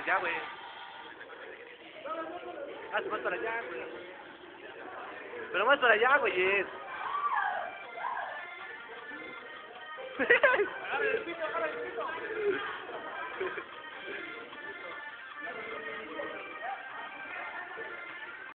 Pues ya, güey. Ah, Haz más para allá, güey. Pero más para allá, güey. es.